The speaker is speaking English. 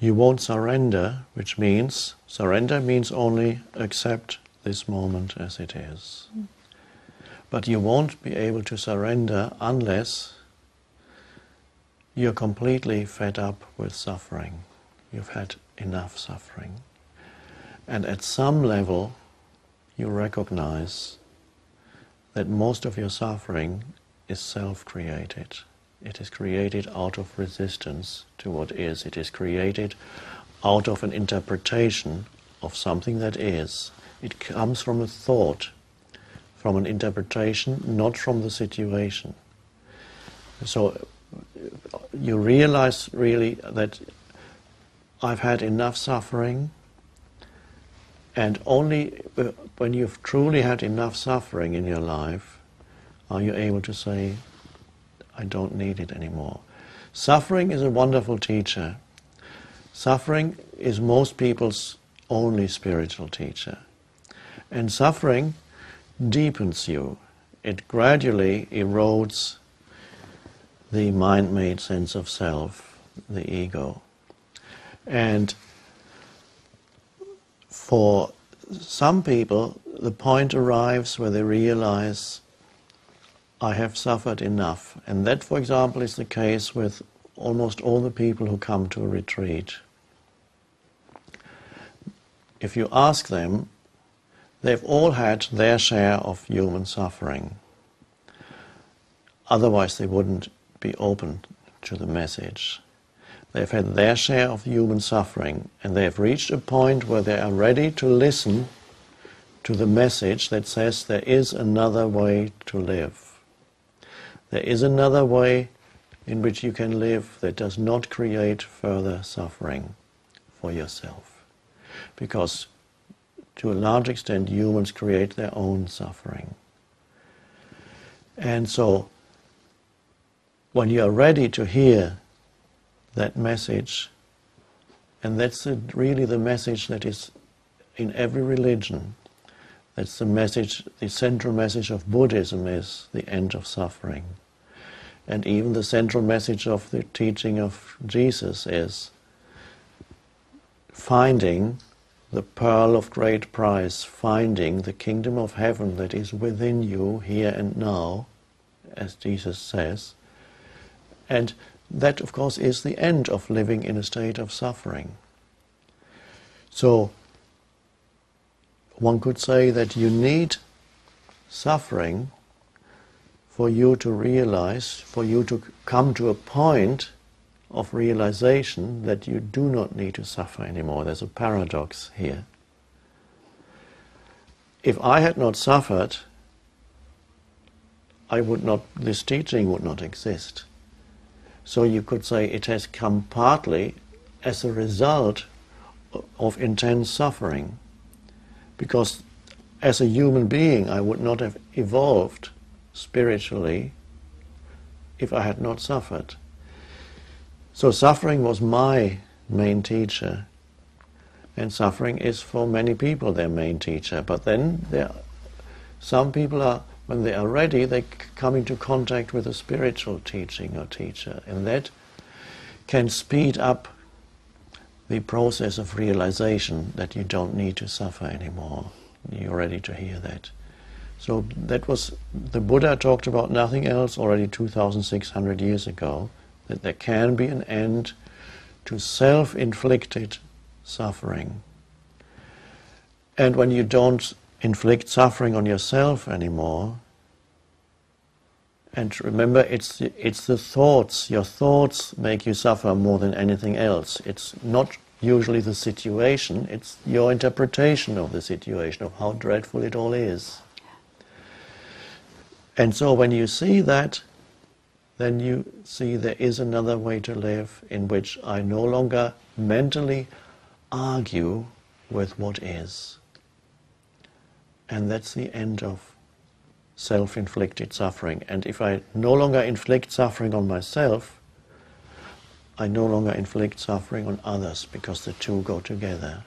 you won't surrender, which means surrender means only accept this moment as it is. But you won't be able to surrender unless you're completely fed up with suffering. You've had enough suffering. And at some level, you recognize that most of your suffering is self created. It is created out of resistance to what is. It is created out of an interpretation of something that is. It comes from a thought, from an interpretation, not from the situation. So you realize really that I've had enough suffering, and only uh, when you've truly had enough suffering in your life are you able to say, I don't need it anymore. Suffering is a wonderful teacher. Suffering is most people's only spiritual teacher. And suffering deepens you. It gradually erodes the mind made sense of self, the ego. And for some people, the point arrives where they realize I have suffered enough. And that, for example, is the case with almost all the people who come to a retreat. If you ask them, they've all had their share of human suffering. Otherwise, they wouldn't be open to the message. They've had their share of human suffering, and they have reached a point where they are ready to listen to the message that says there is another way to live. There is another way in which you can live that does not create further suffering for yourself. Because to a large extent, humans create their own suffering. And so, when you are ready to hear that message, and that's really the message that is in every religion, that's the message, the central message of Buddhism is the end of suffering. And even the central message of the teaching of Jesus is finding the pearl of great price, finding the kingdom of heaven that is within you here and now, as Jesus says. And that, of course, is the end of living in a state of suffering. So, one could say that you need suffering for you to realize, for you to come to a point of realization that you do not need to suffer anymore. There's a paradox here. If I had not suffered, I would not, this teaching would not exist. So you could say it has come partly as a result of intense suffering because as a human being, I would not have evolved spiritually if I had not suffered. So suffering was my main teacher, and suffering is for many people their main teacher. But then there, some people are, when they are ready, they come into contact with a spiritual teaching or teacher, and that can speed up the process of realization that you don't need to suffer anymore. You're ready to hear that. So that was, the Buddha talked about nothing else already 2,600 years ago, that there can be an end to self inflicted suffering. And when you don't inflict suffering on yourself anymore, and remember, it's the, it's the thoughts. Your thoughts make you suffer more than anything else. It's not usually the situation, it's your interpretation of the situation, of how dreadful it all is. And so when you see that, then you see there is another way to live in which I no longer mentally argue with what is. And that's the end of self inflicted suffering. And if I no longer inflict suffering on myself, I no longer inflict suffering on others because the two go together.